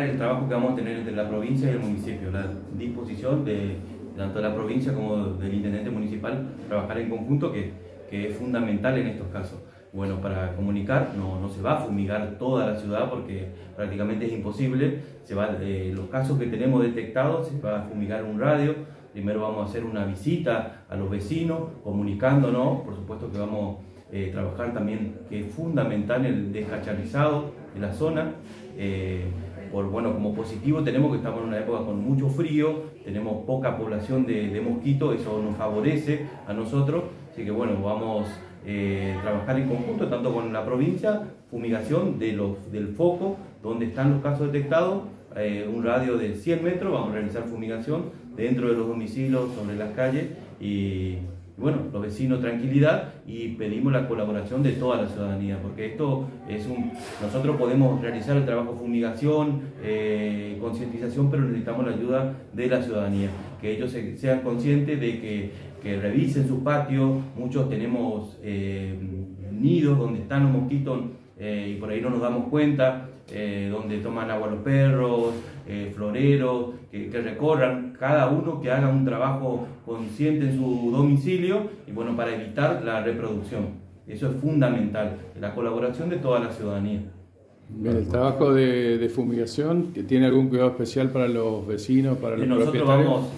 el trabajo que vamos a tener entre la provincia y el municipio, la disposición de tanto la provincia como del intendente municipal trabajar en conjunto que, que es fundamental en estos casos. Bueno, para comunicar no, no, se va a fumigar toda la ciudad porque prácticamente es imposible. Se va, eh, los casos que tenemos detectados se va a fumigar un radio. Primero vamos a hacer una visita a los vecinos, comunicándonos. Por supuesto que vamos a eh, trabajar también, que es fundamental el descacharizado de la zona. Eh, por, bueno, como positivo tenemos que estamos en una época con mucho frío, tenemos poca población de, mosquitos, eso nos favorece a nosotros, así que bueno, vamos a eh, trabajar en conjunto tanto con la provincia, fumigación de los, del foco donde están los casos detectados, eh, un radio de 100 metros, vamos a realizar fumigación dentro de los domicilios, sobre las calles y bueno, los vecinos tranquilidad y pedimos la colaboración de toda la ciudadanía, porque esto es un, nosotros podemos realizar el trabajo de fumigación, eh, concientización, pero necesitamos la ayuda de la ciudadanía, que ellos sean conscientes de que, revisen su patio, muchos tenemos eh, nidos donde están los mosquitos eh, y por ahí no nos damos cuenta, donde toman agua los perros, floreros, que, recorran, cada uno que haga un trabajo consciente en su domicilio y bueno, para evitar la reproducción. Eso es fundamental, la colaboración de toda la ciudadanía. El trabajo de, fumigación, que tiene algún cuidado especial para los vecinos, para los Nosotros vamos,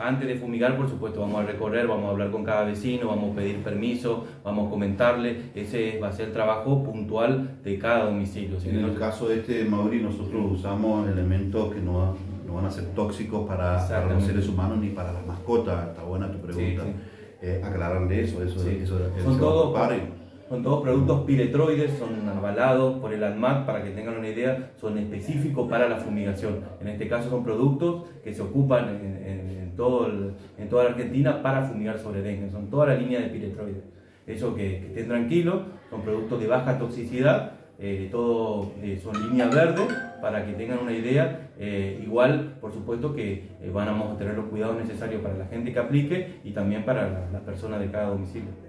antes de fumigar, por supuesto, vamos a recorrer, vamos a hablar con cada vecino, vamos a pedir permiso, vamos a comentarle, ese va a ser el trabajo puntual de cada domicilio. En el caso de este Mauri, nosotros usamos elementos que no, no van a ser tóxicos para, los seres humanos ni para las mascotas, está buena tu pregunta. Eh, aclararle eso, eso, eso, Son todos son todos productos piretroides, son avalados por el ANMAT, para que tengan una idea, son específicos para la fumigación. En este caso son productos que se ocupan en, todo en toda la Argentina para fumigar sobre dengue, son toda la línea de piretroides. Eso que, estén tranquilos, son productos de baja toxicidad, eh, eh, son líneas verdes para que tengan una idea. Eh, igual, por supuesto que vamos a tener los cuidados necesarios para la gente que aplique y también para las la personas de cada domicilio.